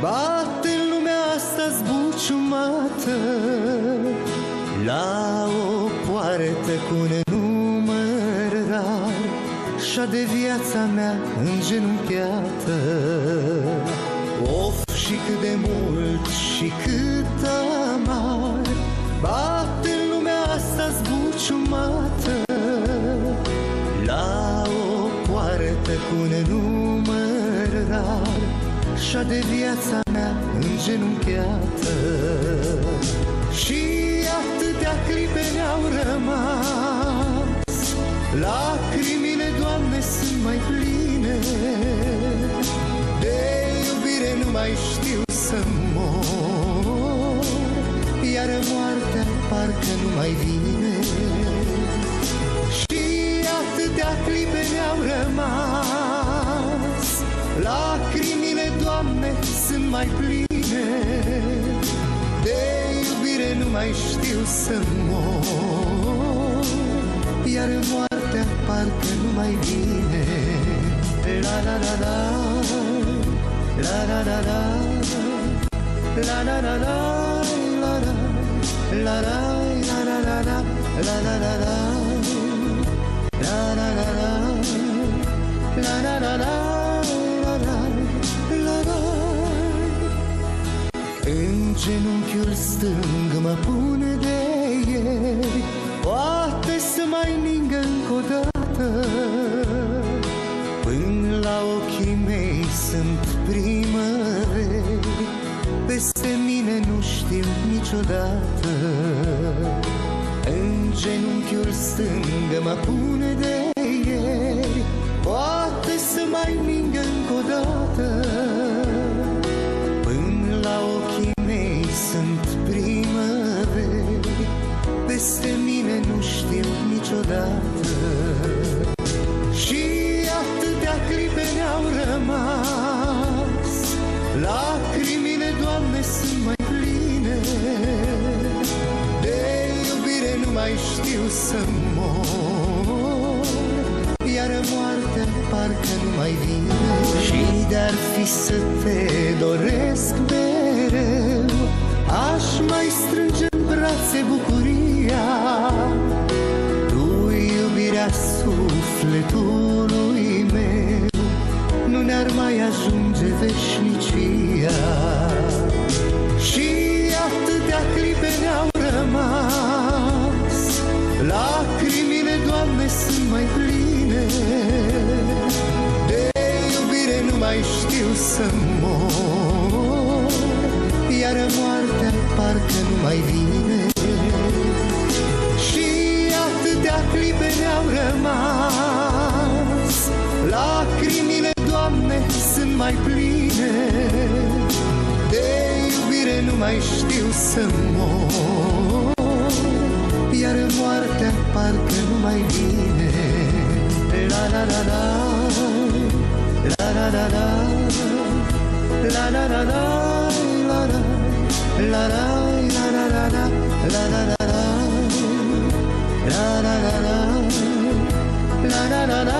Bate în lumea asta zbuciumată La o poartă cu nenumăr rar Și-a de viața mea îngenunchiată. Of și cât de mult și cât amar Bate în lumea asta zbuciumată. La o poartă cu nenumăr rar Și-a de viața mea îngenunchiată. Și atâtea clipe ne-au rămas. Lacrimile, Doamne, sunt mai pline. De iubire nu mai știu să mor Iar moartea parcă nu mai vine. Și atâtea clipe ne-au rămas. Lacrimile, Doamne, sunt mai pline. De iubire nu mai știu să mor. Iar moartea parcă nu mai vine. La la la la. La la la la. La la la la. La la. La la la la la La. La la la La genunchiul stâng mă pune de ieri Poate să mai ningă încă o dată. Până la ochii mei sunt primăveri Peste mine nu știu niciodată. În genunchiul stâng mă pune de ieri Poate să mai ningă Peste mine nu știu niciodată. Și atâtea clipe ne-au rămas. Lacrimile, Doamne, sunt mai pline. De iubire nu mai știu să mor. Iar moartea parcă nu mai vine. Și de-ar fi să te doresc mereu Aș mai strânge în brațe bucuria iubirea sufletului meu Nu ne-ar mai ajunge veșnicia. Și atâtea clipe ne-au rămas Lacrimile, Doamne, sunt mai pline. De iubire nu mai știu să mor Iar moartea parcă nu mai vine sunt mai pline. De iubire nu mai știu să mor. Iar moartea parcă nu mai vine. La la la la. La la la la. La la la la. La la. La la la la la la. La la la la. La la la la. La la la la. La